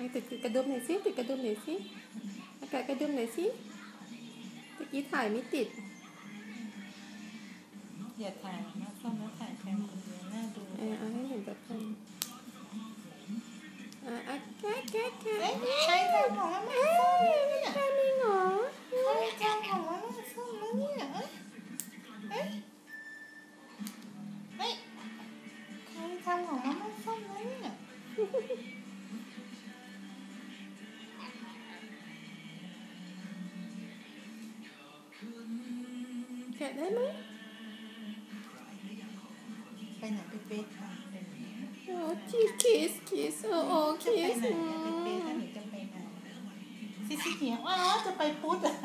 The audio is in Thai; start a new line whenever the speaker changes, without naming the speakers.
ให้ติดกระดุมหน่อยสิติดกระดุมหน่อยสิอากาศกระดุมหน่อยสิตะกี้ถ่ายไม่ติด
อย่าถ่ายนะส้มแล้วถ่ายแคมคนเดียวน่าดู
เออเอาให้เห็นแบบคนอะอะแค่แค่แค่
เอ้ยใแกะ
ได้ไหม
ไปไหนไปเป๊ะค่ะไปไหน
โอ้คิสคิสคิสโอ้โอ้
จะ
คิ
ไป
ส
ไหนอะไปเป๊ะถ้าหนูจะไปไหนซิซิเหียวอ๋อจะไปพุทธอะ